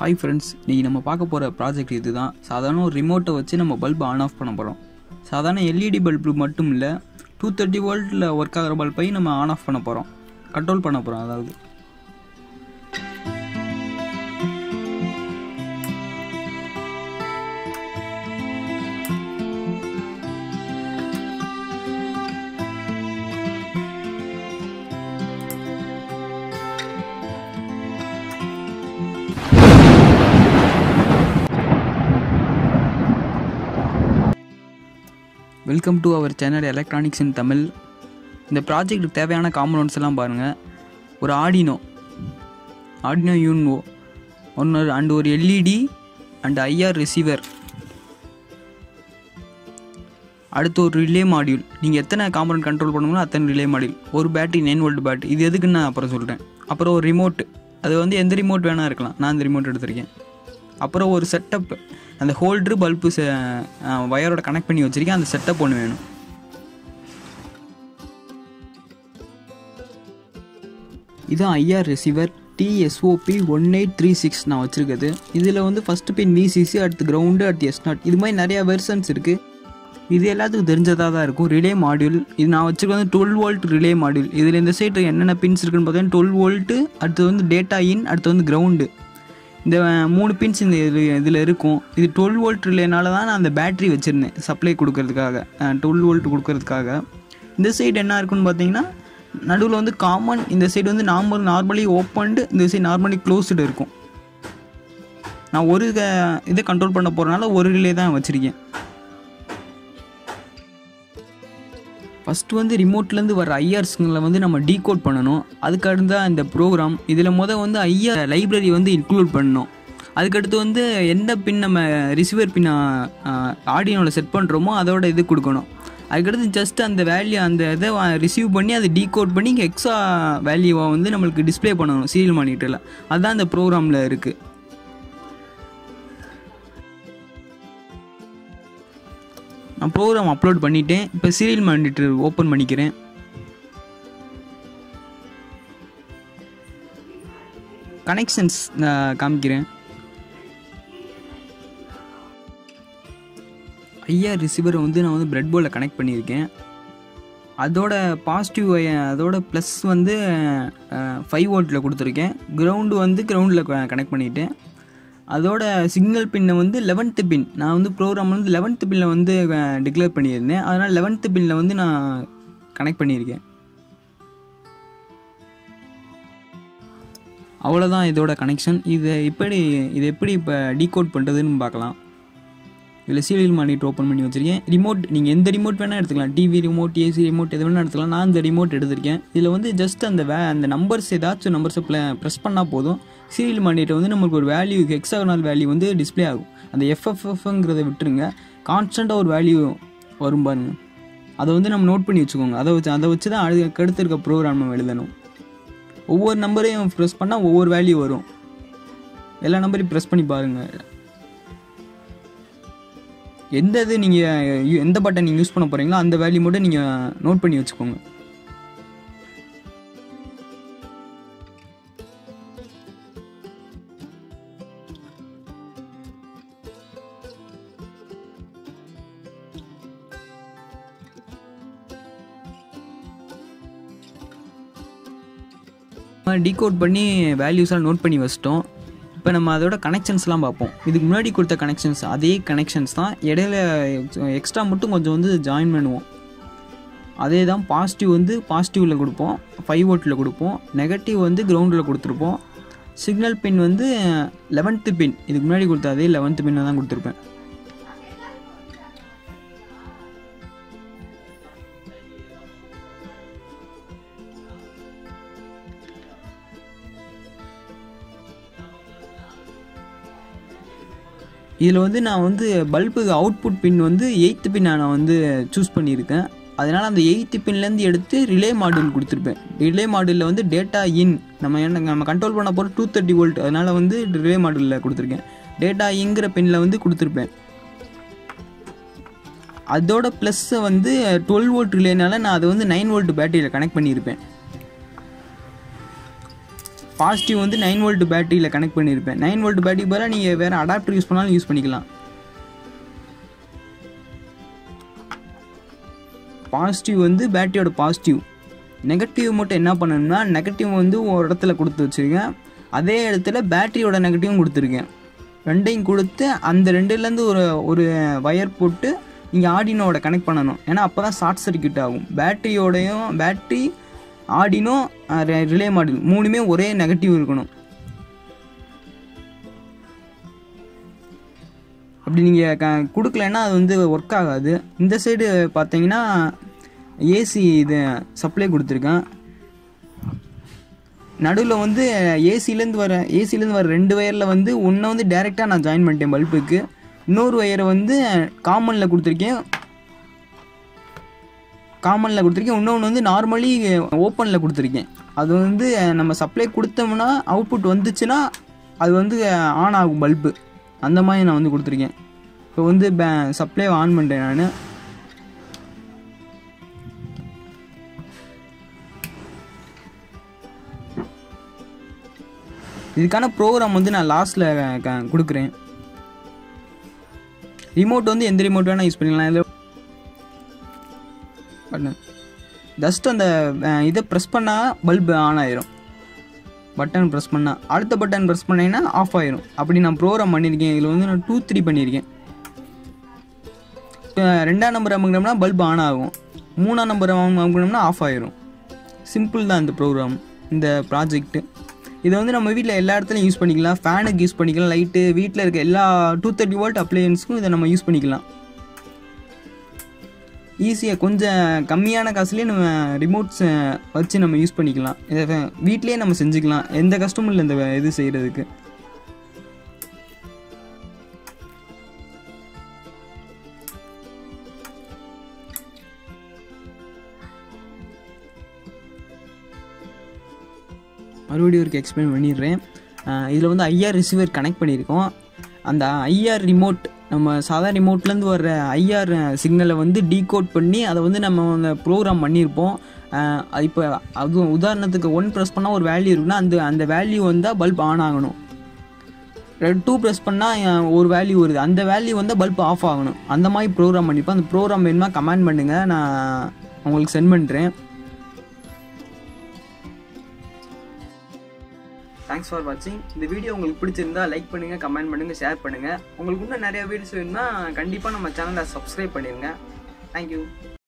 Hi friends இன்றைக்கி நம்ம பார்க்க போகிற ப்ராஜெக்ட் இது தான் சாதாரண ஒரு ரிமோட்டை வச்சு நம்ம பல்பை ஆன் ஆஃப் பண்ண போகிறோம் சாதாரண எல்இடி பல்பு மட்டும் இல்லை டூ தேர்ட்டி வோல்ட்டில் ஒர்க் ஆகிற பல்பையும் நம்ம ஆன் ஆஃப் பண்ண போகிறோம் கண்ட்ரோல் பண்ண போகிறோம் அதாவது. Welcome to our channel electronics in Tamil இந்த ப்ராஜெக்ட்டுக்கு தேவையான காம்பனண்ட்ஸ் எல்லாம் பாருங்கள் ஒரு ஆடினோ ஆடினோ யூன்ஓ ஒன்று அண்ட் ஒரு எல்இடி அண்ட் ஐஆர் ரிசீவர் அடுத்து ஒரு ரிலே மாடியூல் நீங்கள் எத்தனை காம்பனண்ட் கண்ட்ரோல் பண்ணணுமோ அத்தனை ரிலே மாடியூல் ஒரு பேட்டரி நைன் வோல்ட் பேட்டரி இது எதுக்குன்னு நான் அப்புறம் சொல்கிறேன் அப்புறம் ஒரு ரிமோட் அது வந்து எந்த ரிமோட் வேணால் இருக்கலாம். நான் அந்த ரிமோட் எடுத்திருக்கேன். அப்புறம் ஒரு செட்டப் அந்த ஹோல்ட்ரு பல்பு வயரோட கனெக்ட் பண்ணி வச்சுருக்கேன். அந்த செட்டப் ஒன்று வேணும். இதுதான் IR receiver TSOP one eight three six நான் வச்சுருக்குது. இதில் வந்து ஃபஸ்ட்டு பின் விசிசி அடுத்து கிரவுண்டு அடுத்து எஸ் நாட் இது மாதிரி நிறையா வெர்சன்ஸ் இருக்குது இது எல்லாத்துக்கும் தெரிஞ்சதாக தான் இருக்கும். ரிலே மாடியூல் இது நான் வச்சுருக்கேன் வந்து டுவெல் வோல்ட் ரிலே மாடியூல் இதில் இந்த சைடு என்னென்ன பின்ஸ் இருக்குன்னு பார்த்தீங்கன்னா டுவெல் வோல்ட்டு அடுத்து வந்து டேட்டா இன் அடுத்து வந்து கிரவுண்டு இந்த மூணு பின்ஸ் இந்த இது இதில் இருக்கும். இது டுவெல் வோல்ட் ரிலேனால தான் நான் அந்த பேட்ரி வச்சுருந்தேன் சப்ளை கொடுக்கறதுக்காக. டுவெல் வோல்ட் கொடுக்கறதுக்காக. இந்த சைடு என்ன இருக்குன்னு பார்த்தீங்கன்னா நடுவில் வந்து காமன் இந்த சைடு வந்து நார்மல் நார்மலி ஓப்பன்டு இந்த சைடு நார்மலி க்ளோஸ்டு இருக்கும். நான் ஒரு இதை கண்ட்ரோல் பண்ண போகிறனால ஒரு ரிலே தான் வச்சுருக்கேன். ஃபஸ்ட்டு வந்து ரிமோட்லேருந்து வர ஐஆர்ஸ்ங்களை வந்து நம்ம டீகோட் பண்ணணும். அதுக்கடுத்து தான் இந்த ப்ரோக்ராம் இதில் மொதல் வந்து ஐஆர் லைப்ரரி வந்து இன்க்ளூட் பண்ணணும். அதுக்கடுத்து வந்து எந்த பின் நம்ம ரிசீவர் பின் ஆடியோவில் செட் பண்ணுறோமோ அதோட இது கொடுக்கணும். அதுக்கடுத்து ஜஸ்ட் அந்த வேல்யூ அந்த இதை ரிசீவ் பண்ணி அதை டீகோட் பண்ணி எக்ஸ்ட்ரா வேல்யூவாக வந்து நம்மளுக்கு டிஸ்ப்ளே பண்ணணும் சீரியல் மானிட்டரில் அதுதான் அந்த ப்ரோக்ராமில் இருக்குது நான் ப்ரோக்ராம் அப்லோட் பண்ணிட்டேன். இப்போ சீரியல் மானிட்டர் ஓப்பன் பண்ணிக்கிறேன். கனெக்ஷன்ஸ் காமிக்கிறேன். ஐயா ரிசீவரை வந்து நான் வந்து பிரெட் போர்டில் கனெக்ட் பண்ணியிருக்கேன். அதோட பாசிட்டிவ் அதோட ப்ளஸ் வந்து ஃபைவ் வோல்ட்டில் கொடுத்துருக்கேன். கிரவுண்டு வந்து கிரவுண்டில் கனெக்ட் பண்ணிட்டேன். அதோட சிக்னல் பின்னை வந்து லெவன்த்து பின் நான் வந்து ப்ரோக்ராம் வந்து லெவன்த்து பின்னில் வந்து டிக்ளேர் பண்ணியிருந்தேன். அதனால் லெவன்த்து பின்னில் வந்து நான் கனெக்ட் பண்ணியிருக்கேன். அவ்வளோதான் இதோட கனெக்ஷன் இதை எப்படி இதை எப்படி இப்போ டீகோட் பண்ணுறதுன்னு பார்க்கலாம். இதில் சீரியல் மானிட்டர் ஓப்பன் பண்ணி வச்சுருக்கேன். ரிமோட் நீங்கள் எந்த ரிமோட் வேணால் எடுத்துக்கலாம். டிவி ரிமோட் ஏசி ரிமோட் எது வேணால் எடுத்துக்கலாம். நான் இந்த ரிமோட் எடுத்திருக்கேன். இதில் வந்து ஜஸ்ட் அந்த வே அந்த நம்பர்ஸ் ஏதாச்சும் நம்பர்ஸை ப்ரெஸ் பண்ணால் போதும். சீரியல் மானிட்டர் வந்து நம்மளுக்கு ஒரு வேல்யூ ஹெக்ஸாகனால் வேல்யூ வந்து டிஸ்ப்ளே ஆகும். அந்த எஃப்எஃப்எஃப்ங்கிறத விட்டுருங்க. கான்ஸ்டண்ட்டாக ஒரு வேல்யூ வரும் பாருங்க. அதை வந்து நம்ம நோட் பண்ணி வச்சுக்கோங்க. அதை வச்சு அதை வச்சு தான் அதுக்கு அடுத்து இருக்க ப்ரோக்ராம் நம்ம எழுதணும். ஒவ்வொரு நம்பரையும் ப்ரெஸ் பண்ணால் ஒவ்வொரு வேல்யூ வரும். எல்லா நம்பரையும் ப்ரெஸ் பண்ணி பாருங்கள் எந்த இது நீங்கள் எந்த பட்டன் நீங்கள் யூஸ் பண்ண போகிறீங்களோ அந்த வேல்யூ மட்டும் நீங்கள் நோட் பண்ணி வச்சுக்கோங்க. டிகோட் பண்ணி வேல்யூஸ்லாம் நோட் பண்ணி வச்சிட்டோம். இப்போ நம்ம அதோட கனெக்ஷன்ஸ்லாம் பார்ப்போம். இதுக்கு முன்னாடி கொடுத்த கனெக்ஷன்ஸ் அதே கனெக்ஷன்ஸ் தான் இடையில எக்ஸ்ட்ரா மட்டும் கொஞ்சம் வந்து ஜாயின் பண்ணுவோம். அதே தான் பாசிட்டிவ் வந்து பாசிட்டிவில் கொடுப்போம் ஃபைவ் ஓட்டில் கொடுப்போம் நெகட்டிவ் வந்து கிரவுண்டில் கொடுத்துருப்போம். சிக்னல் பின் வந்து லெவன்த்து பின் இதுக்கு முன்னாடி கொடுத்த அதே லெவன்த்து பின்னை தான் கொடுத்துருப்பேன். இதில் வந்து நான் வந்து பல்புக்கு அவுட்புட் பின் வந்து எயித்து பின் நான் வந்து சூஸ் பண்ணியிருக்கேன். அதனால் அந்த எயித்து பின்லேருந்து எடுத்து ரிலே மாடியூல் கொடுத்துருப்பேன். ரிலே மாடியூலில் வந்து டேட்டா இன் நம்ம என்ன நம்ம கண்ட்ரோல் பண்ண போகிற டூ தேர்ட்டி வோல்ட் அதனால் வந்து ரிலே மாடியூலில் கொடுத்துருக்கேன். டேட்டா இங்கிற பின்னில் வந்து கொடுத்துருப்பேன். அதோட ப்ளஸ்ஸை வந்து டுவெல் வோல்ட் ரிலேனால நான் அதை வந்து நைன் வோல்ட் பேட்டரியில் கனெக்ட் பண்ணியிருப்பேன். பாசிட்டிவ் வந்து நைன் வோல்ட் பேட்டரியில் கனெக்ட் பண்ணியிருப்பேன் நைன் வோல்ட் பேட்டரி பதிலாக நீங்கள் வேறு அடாப்டர் யூஸ் பண்ணாலும் யூஸ் பண்ணிக்கலாம். பாசிட்டிவ் வந்து பேட்டரியோட பாசிட்டிவ் நெகட்டிவ் மட்டும் என்ன பண்ணணும்னா நெகட்டிவ் வந்து ஒரு இடத்துல கொடுத்து வச்சுருக்கேன். அதே இடத்துல பேட்டரியோட நெகட்டிவும் கொடுத்துருக்கேன். ரெண்டையும் கொடுத்து அந்த ரெண்டுலேருந்து ஒரு ஒரு ஒயர் போட்டு இங்கே ஆடினோட கனெக்ட் பண்ணணும். ஏன்னா அப்போ தான் ஷார்ட் சர்க்கியூட் ஆகும் பேட்டரியோடையும் பேட்டரி ஆடினோ ரிலே மாடல் மூணுமே ஒரே நெகட்டிவ் இருக்கணும். அப்படி நீங்கள் க கொடுக்கலன்னா அது வந்து ஒர்க் ஆகாது. இந்த சைடு பார்த்தீங்கன்னா ஏசி இது சப்ளை கொடுத்துருக்கேன். நடுவில் வந்து ஏசிலேருந்து வர ஏசிலேருந்து வர ரெண்டு வயரில் வந்து ஒன்றை வந்து டைரெக்டாக நான் ஜாயின் பண்ணிட்டேன் பல்புக்கு இன்னொரு ஒயரை வந்து காமனில் கொடுத்துருக்கேன். காமனில் கொடுத்துருக்கேன். இன்னொன்று வந்து நார்மலி ஓப்பனில் கொடுத்துருக்கேன். அது வந்து நம்ம சப்ளை கொடுத்தோம்னா அவுட்புட் வந்துச்சுன்னா அது வந்து ஆன் ஆகும் பல்பு அந்த மாதிரி நான் வந்து கொடுத்துருக்கேன். இப்போ வந்து பே சப்ளை ஆன் பண்ணுறேன் நான். இதுக்கான ப்ரோக்ராம் வந்து நான் லாஸ்ட்டில் கொடுக்குறேன். ரிமோட் வந்து எந்த ரிமோட் வேணால் யூஸ் பண்ணிக்கலாம். ஜஸ்ட் அந்த இதை ப்ரெஸ் பண்ணால் பல்பு ஆன் ஆயிரும். பட்டன் ப்ரெஸ் பண்ணால் அடுத்த பட்டன் ப்ரெஸ் பண்ணிங்கன்னா ஆஃப் ஆயிரும். அப்படி நான் ப்ரோக்ராம் பண்ணியிருக்கேன். இதில் வந்து நான் டூ த்ரீ பண்ணியிருக்கேன். ரெண்டாம் நம்பர் அமுங்கினோம்னா பல்ப் ஆன் ஆகும். மூணாம் நம்பர் அமுங்கினோம்னா ஆஃப் ஆயிரும். சிம்பிள் தான் இந்த ப்ரோக்ராம் இந்த ப்ராஜெக்ட்டு இதை வந்து நம்ம வீட்டில் எல்லா இடத்துலையும் யூஸ் பண்ணிக்கலாம். ஃபேனுக்கு யூஸ் பண்ணிக்கலாம். லைட்டு வீட்டில் இருக்க எல்லா டூ தேர்ட்டி வோல்ட் அப்ளையன்ஸுக்கும் இதை நம்ம யூஸ் பண்ணிக்கலாம். ஈஸியாக கொஞ்சம் கம்மியான காசுலேயே நம்ம ரிமோட்ஸ் வச்சு நம்ம யூஸ் பண்ணிக்கலாம். இதை வீட்டிலேயே நம்ம செஞ்சுக்கலாம். எந்த கஷ்டமும் இல்லை இந்த இது செய்கிறதுக்கு மறுபடியும் ஒரு எக்ஸ்பிளைன் பண்ணிடுறேன். இதில் வந்து ஐஆர் ரிசீவர் கனெக்ட் பண்ணியிருக்கோம். அந்த ஐஆர் ரிமோட் நம்ம சாதா ரிமோட்லேருந்து வர்ற ஐஆர் சிக்னலை வந்து டீகோட் பண்ணி அதை வந்து நம்ம ப்ரோக்ராம் பண்ணியிருப்போம் இப்போ அது இப்போ உதாரணத்துக்கு ஒன் ப்ரெஸ் பண்ணால் ஒரு வேல்யூ இருக்குன்னா அந்த அந்த வேல்யூ வந்தால் பல்ப் ஆன் ஆகணும். டூ ப்ரெஸ் பண்ணால் ஒரு வேல்யூ வருது. அந்த வேல்யூ வந்தால் பல்ப் ஆஃப் ஆகணும். அந்த மாதிரி ப்ரோக்ராம் பண்ணிப்போம் அந்த ப்ரோக்ராம் வேணுமா கமெண்ட் பண்ணுங்கள் நான் உங்களுக்கு சென்ட் பண்ணுறேன் தேங்க்ஸ் ஃபார் வாட்சிங் இந்த வீடியோ உங்களுக்கு பிடிச்சிருந்தா லைக் பண்ணுங்கள் கமெண்ட் பண்ணுங்கள் ஷேர் பண்ணுங்கள் உங்களுக்கு இன்னும் நிறைய வீடியோஸ் வேணும்னா கண்டிப்பாக நம்ம சேனலை சப்ஸ்கிரைப் பண்ணிடுங்க தேங்க்யூ